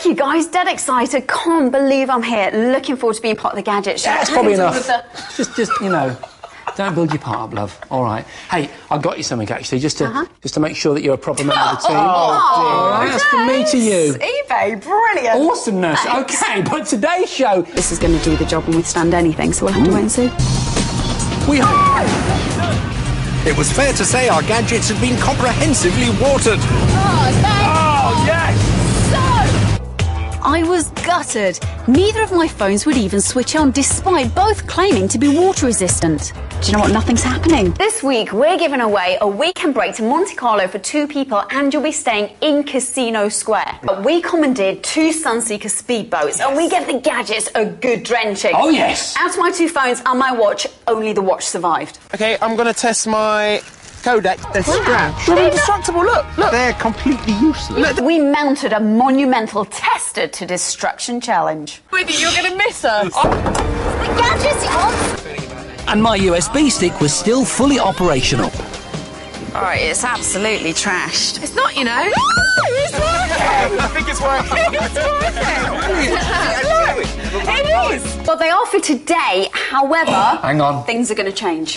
Thank you guys, dead excited. Can't believe I'm here. Looking forward to being part of the gadget show. That's probably enough. the- Just, just you know, don't build your part up, love. All right. Hey, I got you something actually, just to Uh-huh. just to make sure that you're a proper member of the team. Oh, All right, that's from me to you. eBay, brilliant. Awesomeness. Thanks. Okay, but today's show, This is going to do the job and withstand anything, so we'll have to wait and see. we It was fair to say our gadgets had been comprehensively watered. Oh yes. I was gutted. Neither of my phones would even switch on, despite both claiming to be water resistant. Do you know what? Nothing's happening. This week, we're giving away a weekend break to Monte Carlo for two people, and you'll be staying in Casino Square. But we commandeered two Sunseeker speedboats, and we get the gadgets a good drenching. Oh, yes. Out of my two phones and my watch, only the watch survived. Okay, I'm gonna test my Kodak. They're scratched. They're indestructible. Look, look. They're completely useless. We mounted a monumental tested to destruction challenge. You're going to miss us. The gadgets and my USB stick was still fully operational. All right, it's absolutely trashed. It's not, you know. it's working. I think it's working. it's working. Look, it is. But they are for today. However, Hang on. things are going to change.